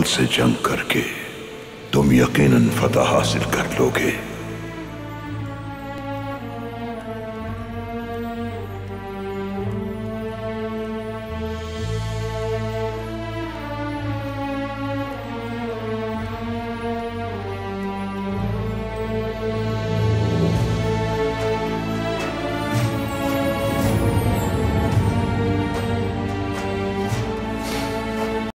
अक्ल से जंग करके तुम यकीनन फतह हासिल कर लोगे।